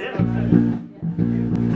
White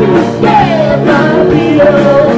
Never be alone.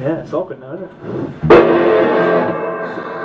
Yeah, it's awkward now, isn't it?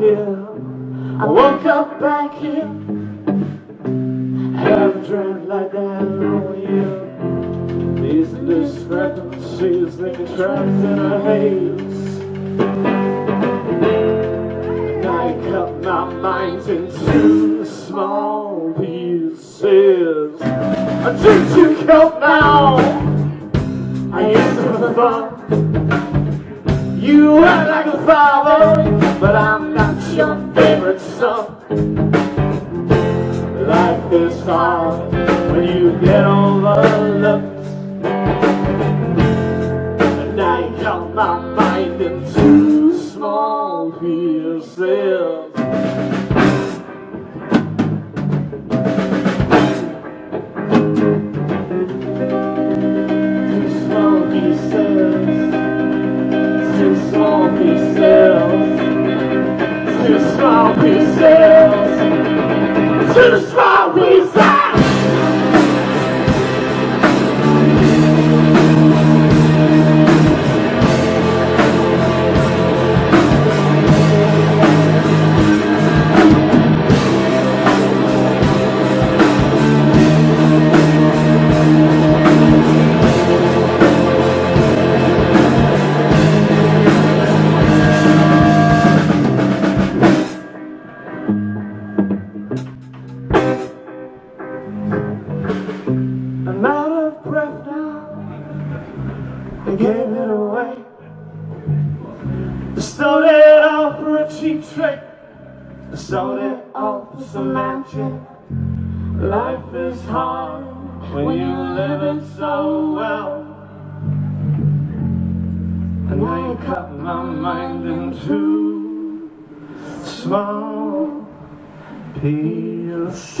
Here. I gave it away. I sold it all for a cheap trick. I sold it all for some magic. Life is hard when you live it so well. And now you cut my mind into small pieces.